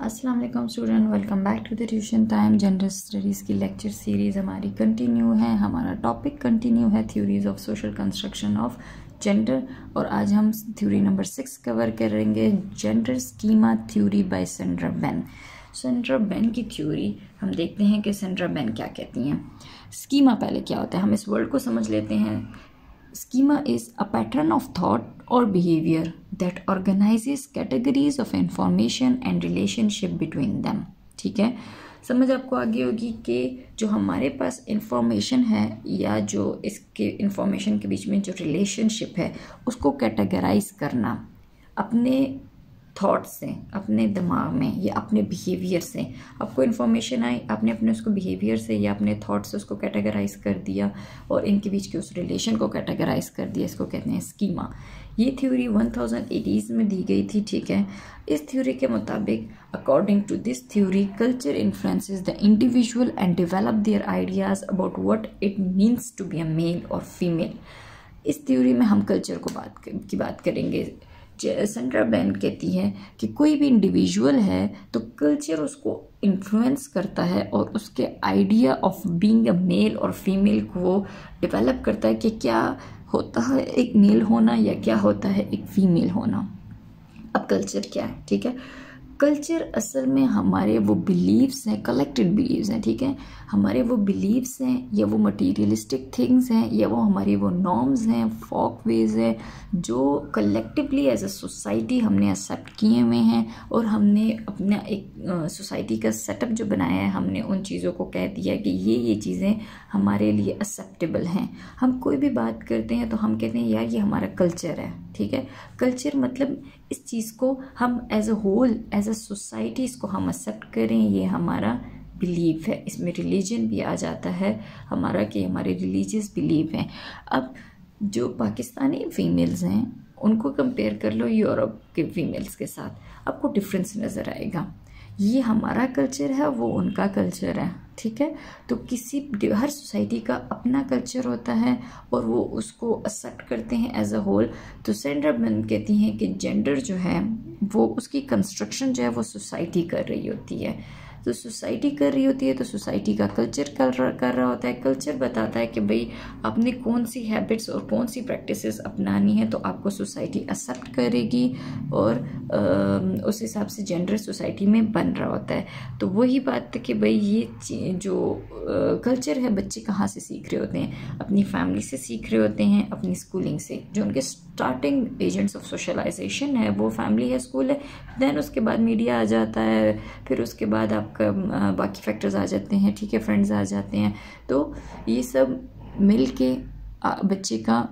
वालेकुम student, welcome back to the tuition time. General studies की lecture series हमारी continue है। हमारा टॉपिक कंटिन्यू है theories of social construction of gender और आज हम थ्योरी नंबर सिक्स कवर करेंगे, gender schema theory by Sandra Bem. Sandra Bem की थ्योरी, हम देखते हैं कि सेंड्रा बेन क्या कहती हैं। स्कीमा पहले क्या होता है? हम इस वर्ड को समझ लेते हैं। Schema is a pattern of thought or behavior that organizes categories of information and relationship between them. ठीक है समझ आपको आगे होगी कि जो हमारे पास इंफॉर्मेशन है या जो इसके इंफॉर्मेशन के बीच में जो रिलेशनशिप है उसको कैटेगराइज करना अपने थॉट से, अपने दिमाग में, या अपने बिहेवियर से। आपको इन्फॉर्मेशन आई, आपने अपने उसको बिहेवियर से, या अपने थॉट से उसको कैटेगराइज कर दिया, और इनके बीच के उस रिलेशन को कैटेगराइज कर दिया, इसको कहते हैं स्कीमा ये थ्योरी वन थाउज़ेंड एटीज़ में दी गई थी, ठीक है? इस थ्योरी के मुताबिक according to this theory culture influences the individual and develop their ideas about what it means to be a male और फीमेल इस थ्योरी में हम कल्चर को बात की बात करेंगे। सेंड्रा बैन कहती है कि कोई भी इंडिविजुअल है तो कल्चर उसको इन्फ्लुएंस करता है और उसके idea of being a male और फीमेल को वो डेवलप करता है कि क्या होता है एक मेल होना या क्या होता है एक फीमेल होना। अब कल्चर क्या है, ठीक है? कल्चर असल में हमारे वो बिलीव्स हैं कलेक्टेड बिलीव्स हैं, ठीक है? हमारे वो बिलीव्स हैं, या वो मटीरियलिस्टिक थिंग्स हैं, या वो हमारी वो नॉर्म्स हैं फॉक वेज है, जो कलेक्टिवली एज अ सोसाइटी हमने एक्सेप्ट किए हुए हैं, और हमने अपना एक सोसाइटी का सेटअप जो बनाया है, हमने उन चीज़ों को कह दिया कि ये ये चीज़ें हमारे लिए एक्सेप्टेबल हैं। हम कोई भी बात करते हैं तो हम कहते हैं, यार, ये हमारा कल्चर है। ठीक है? कल्चर मतलब इस चीज़ को हम as a whole as a society इसको हम एक्सेप्ट करें, ये हमारा बिलीव है। इसमें रिलीजन भी आ जाता है, हमारा कि हमारे रिलीजियस बिलीव हैं। अब जो पाकिस्तानी फीमेल्स हैं, उनको कंपेयर कर लो यूरोप के फीमेल्स के साथ, आपको डिफरेंस नज़र आएगा। ये हमारा कल्चर है, वो उनका कल्चर है, ठीक है? तो किसी हर सोसाइटी का अपना कल्चर होता है और वो उसको एक्सेप्ट करते हैं एज अ होल तो सेंडर बन कहती हैं कि जेंडर जो है, वो उसकी कंस्ट्रक्शन जो है, वो सोसाइटी कर रही होती है। तो सोसाइटी कर रही होती है तो सोसाइटी का कल्चर कर रहा कर रहा होता है। कल्चर बताता है कि भाई आपने कौन सी हैबिट्स और कौन सी प्रैक्टिसेस अपनानी है तो आपको सोसाइटी एक्सेप्ट करेगी और आ, उस हिसाब से जेंडर सोसाइटी में बन रहा होता है। तो वही बात कि भाई ये जो कल्चर है बच्चे कहाँ से सीख रहे होते हैं? अपनी फैमिली से सीख रहे होते हैं अपनी स्कूलिंग से। जो उनके स्टार्टिंग एजेंट्स ऑफ़ सोशलाइजेशन है वो फैमिली है स्कूल है। देन उसके बाद मीडिया आ जाता है फिर उसके बाद आपका बाकी फैक्टर्स आ जाते हैं, ठीक है फ्रेंड्स आ जाते हैं। तो ये सब मिल के बच्चे का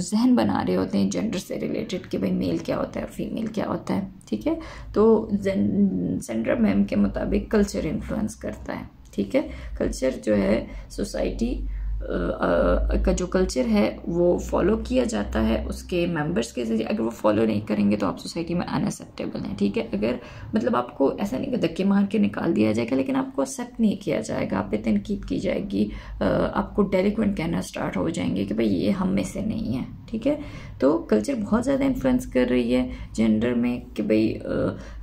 जहन बना रहे होते हैं जेंडर से रिलेटेड कि भाई मेल क्या होता है फीमेल क्या होता है, ठीक है? तो सेंड्रा मैम के मुताबिक कल्चर इन्फ्लुएंस करता है, ठीक है? कल्चर जो है सोसाइटी का जो कल्चर है, वो फॉलो किया जाता है उसके मेंबर्स के ज़रिए। अगर वो फॉलो नहीं करेंगे तो आप सोसाइटी में अनएक्सेप्टेबल हैं, ठीक है? अगर मतलब आपको ऐसा नहीं कि धक्के मार के निकाल दिया जाएगा, लेकिन आपको एक्सेप्ट नहीं किया जाएगा, आप पे तनकीद की जाएगी आपको डेलिक्वेंट कहना स्टार्ट हो जाएँगे कि भाई ये हम में से नहीं है। ठीक है? तो कल्चर बहुत ज़्यादा इन्फ्लुएंस कर रही है जेंडर में कि भाई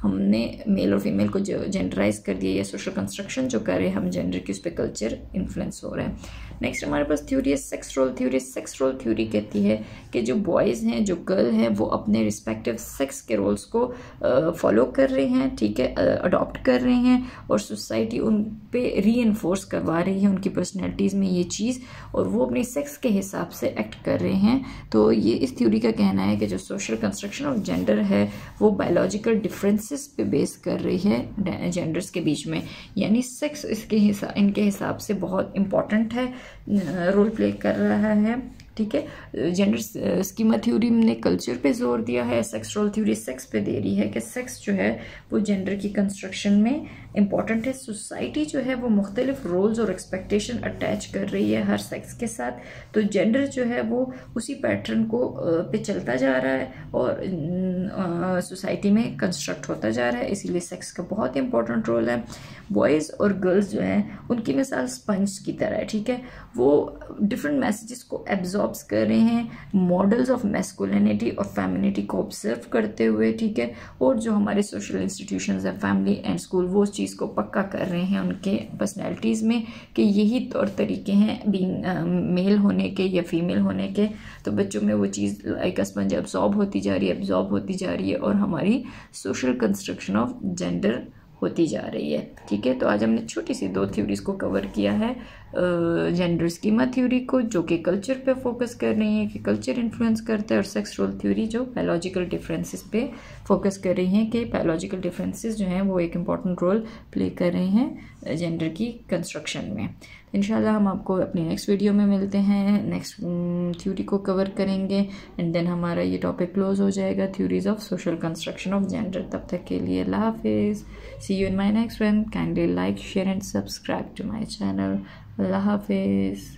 हमने मेल और फीमेल को जो जेंडराइज कर दिया या सोशल कंस्ट्रक्शन जो कर रहे हैं, हम जेंडर की उस पर कल्चर इन्फ्लुएंस हो रहा है। नेक्स्ट हमारे पास थ्योरी है sex role theory sex role theory कहती है कि जो बॉयज़ हैं, जो गर्ल हैं, वो अपने रिस्पेक्टिव सेक्स के रोल्स को फॉलो कर रहे हैं, ठीक है? अडॉप्ट कर रहे हैं और सोसाइटी उन पर री करवा रही है उनकी पर्सनैलिटीज़ में ये चीज़ और वो अपने सेक्स के हिसाब से एक्ट कर रहे हैं। तो ये इस थ्योरी का कहना है कि जो सोशल कंस्ट्रक्शन ऑफ़ जेंडर है, वो बायोलॉजिकल डिफरेंसेस पे बेस कर रही है जेंडर्स के बीच में। यानी सेक्स इसके हिसाब इनके हिसाब से बहुत इंपॉर्टेंट है रोल प्ले कर रहा है, ठीक है? जेंडर स्कीमा थ्योरी ने कल्चर पे ज़ोर दिया है सेक्स रोल थ्योरी सेक्स पे दे रही है कि सेक्स जो है, वो जेंडर की कंस्ट्रक्शन में इंपॉर्टेंट है सोसाइटी जो है वो मुख्तलिफ़ रोल्स और एक्सपेक्टेशन अटैच कर रही है हर सेक्स के साथ। तो जेंडर जो है वो उसी पैटर्न को पे चलता जा रहा है और सोसाइटी में कंस्ट्रक्ट होता जा रहा है। इसीलिए सेक्स का बहुत इंपॉर्टेंट रोल है। बॉयज़ और गर्ल्स जो हैं, उनकी मिसाल स्पंज की तरह है, ठीक है? वो डिफरेंट मैसेजेस को एब्जॉर्ब्स कर रहे हैं मॉडल्स ऑफ़ मैस्कुलिनिटी और फेमिनिटी को ऑब्ज़र्व करते हुए, ठीक है? और जो हमारे सोशल इंस्टीट्यूशन है फैमिली एंड स्कूल वो उस चीज़ को पक्का कर रहे हैं उनके पर्सनैलिटीज़ में कि यही तौर तरीके हैं बींग मेल होने के या फीमेल होने के। तो बच्चों में वो चीज़ लाइक स्पंज एब्जॉर्ब होती जा रही है एब्जॉर्ब होती जा रही है और हमारी सोशल कंस्ट्रक्शन ऑफ़ जेंडर होती जा रही है। ठीक है तो आज हमने छोटी सी दो थ्योरीज़ को कवर किया है। जेंडर स्कीमा थ्योरी को, जो कि कल्चर पे फोकस कर रही है, कि कल्चर इन्फ्लुएंस करता है, और सेक्स रोल थ्योरी जो बायोलॉजिकल डिफरेंसेस पे फोकस कर रही है, कि बायोलॉजिकल डिफरेंसेस जो हैं, वो एक इंपॉर्टेंट रोल प्ले कर रहे हैं जेंडर की कंस्ट्रक्शन में। इंशाल्लाह हम आपको अपनी नेक्स्ट वीडियो में मिलते हैं। नेक्स्ट थ्योरी को कवर करेंगे एंड देन हमारा ये टॉपिक क्लोज हो जाएगा theories of social construction of gender तब तक के लिए अल्लाह हाफिज़। See you in my next one kindly like share and subscribe to my channel अल्लाह हाफिज़।